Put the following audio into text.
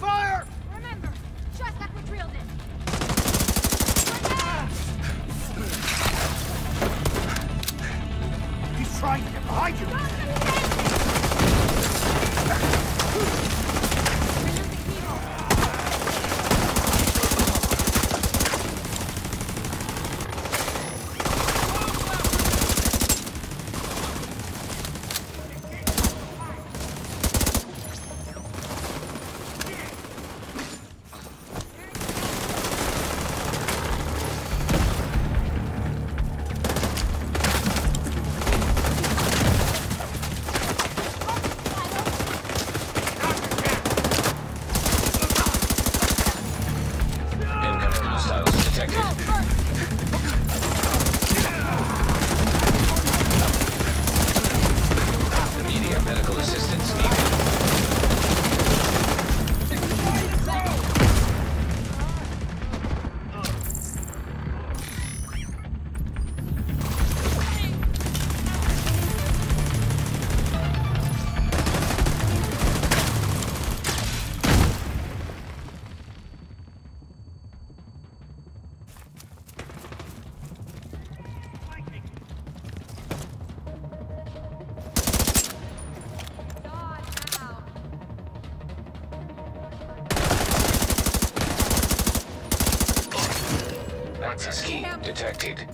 fire! Remember, just like we drilled it. He's trying to get behind you! Access key detected.